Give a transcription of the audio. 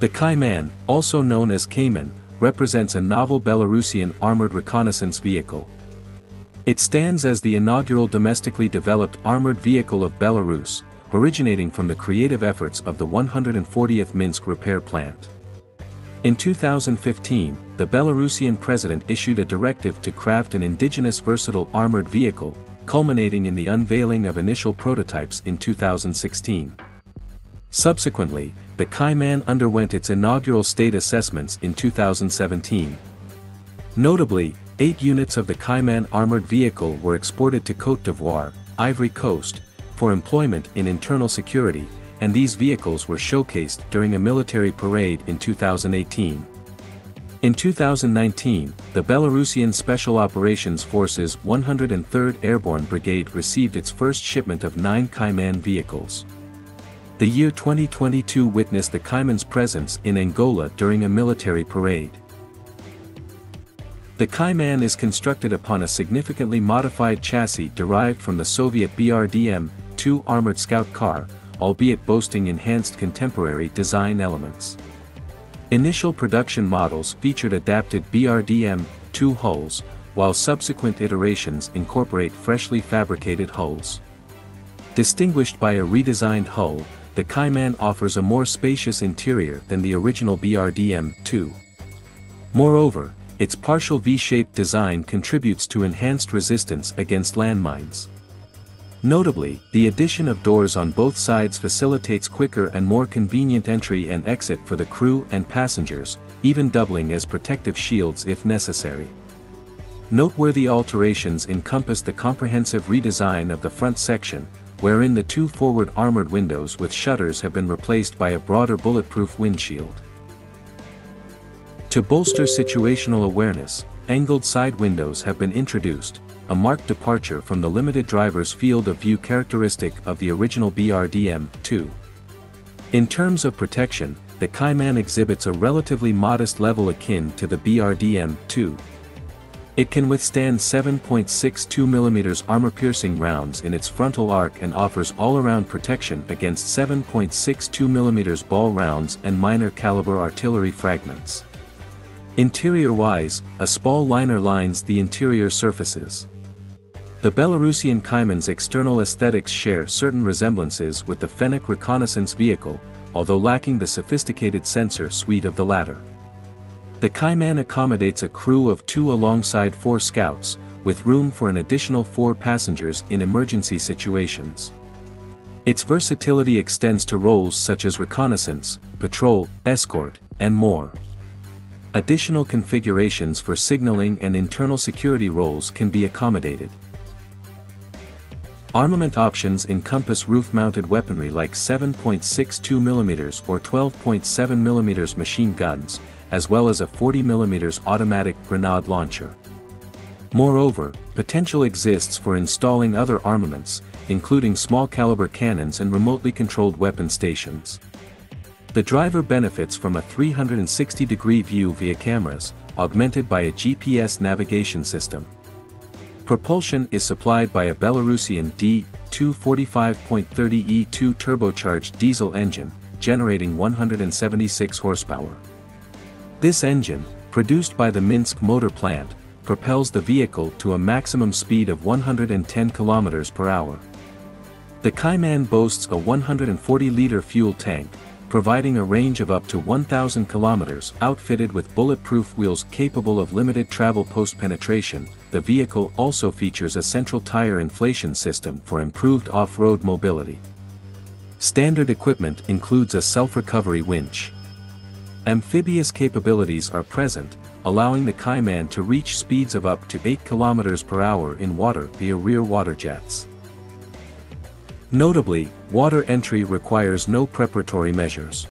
The Kaiman, also known as Cayman, represents a novel Belarusian armored reconnaissance vehicle. It stands as the inaugural domestically developed armored vehicle of Belarus, originating from the creative efforts of the 140th Minsk repair plant. In 2015, the Belarusian president issued a directive to craft an indigenous versatile armored vehicle, culminating in the unveiling of initial prototypes in 2016. Subsequently, the Kaiman underwent its inaugural state assessments in 2017. Notably, eight units of the Kaiman armored vehicle were exported to Côte d'Ivoire, Ivory Coast, for employment in internal security, and these vehicles were showcased during a military parade in 2018. In 2019, the Belarusian Special Operations Forces 103rd Airborne Brigade received its first shipment of nine Kaiman vehicles. The year 2022 witnessed the Kaiman's presence in Angola during a military parade. The Kaiman is constructed upon a significantly modified chassis derived from the Soviet BRDM-2 armored scout car, albeit boasting enhanced contemporary design elements. Initial production models featured adapted BRDM-2 hulls, while subsequent iterations incorporate freshly fabricated hulls. Distinguished by a redesigned hull, the Kaiman offers a more spacious interior than the original BRDM-2. Moreover, its partial V-shaped design contributes to enhanced resistance against landmines. Notably, the addition of doors on both sides facilitates quicker and more convenient entry and exit for the crew and passengers, even doubling as protective shields if necessary. Noteworthy alterations encompass the comprehensive redesign of the front section, wherein the two forward armored windows with shutters have been replaced by a broader bulletproof windshield. To bolster situational awareness, angled side windows have been introduced, a marked departure from the limited driver's field of view characteristic of the original BRDM-2. In terms of protection, the Kaiman exhibits a relatively modest level akin to the BRDM-2. It can withstand 7.62mm armor-piercing rounds in its frontal arc and offers all-around protection against 7.62mm ball rounds and minor caliber artillery fragments. Interior-wise, a spall liner lines the interior surfaces. The Belarusian Kaiman's external aesthetics share certain resemblances with the Fennek reconnaissance vehicle, although lacking the sophisticated sensor suite of the latter. The Kaiman accommodates a crew of two alongside four scouts, with room for an additional four passengers in emergency situations. Its versatility extends to roles such as reconnaissance, patrol, escort, and more. Additional configurations for signaling and internal security roles can be accommodated. Armament options encompass roof-mounted weaponry like 7.62mm or 12.7mm machine guns, as well as a 40mm automatic grenade launcher. Moreover, potential exists for installing other armaments, including small-caliber cannons and remotely controlled weapon stations. The driver benefits from a 360-degree view via cameras, augmented by a GPS navigation system. Propulsion is supplied by a Belarusian D245.30E2 turbocharged diesel engine, generating 176 horsepower. This engine, produced by the Minsk motor plant, propels the vehicle to a maximum speed of 110 km per hour. The Kaiman boasts a 140-liter fuel tank, providing a range of up to 1,000 kilometers outfitted with bulletproof wheels capable of limited travel post-penetration, the vehicle also features a central tire inflation system for improved off-road mobility. Standard equipment includes a self-recovery winch. Amphibious capabilities are present, allowing the Kaiman to reach speeds of up to 8 km per hour in water via rear water jets. Notably, water entry requires no preparatory measures.